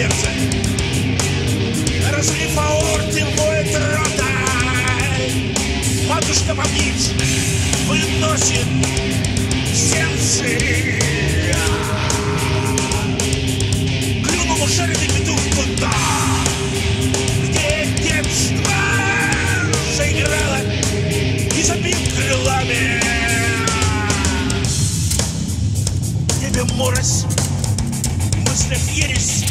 сердце. Разрыв аорты воет рота Матушка бомбит, выносит сенсы Клюнул жареный петух туда Где детство заиграло И забил крылами. Небе морось, мыслях ересь.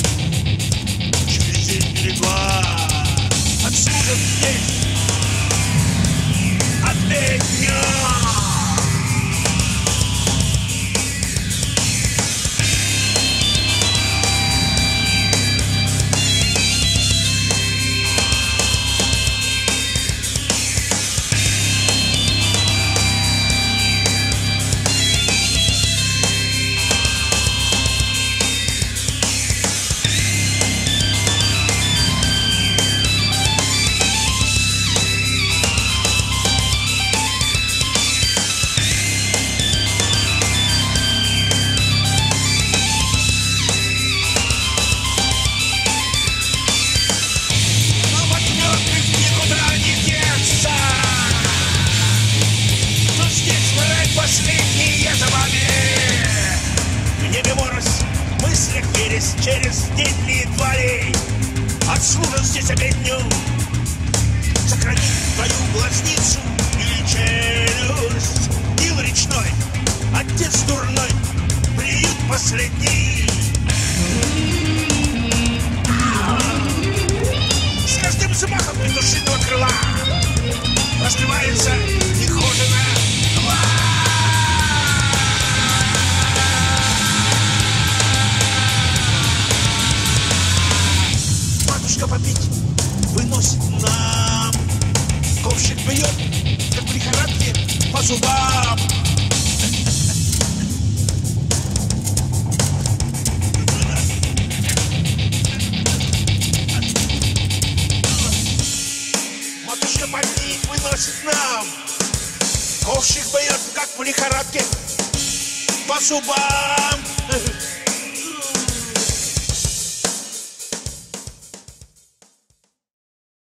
Через дни тварей. Отсюда здесь обедню. Сохрани твою глазницу попить выносит нам. Ковшик бьет, как в лихорадке, по зубам. Матушка попить выносит нам. Ковшик бьет, как в лихорадке, по зубам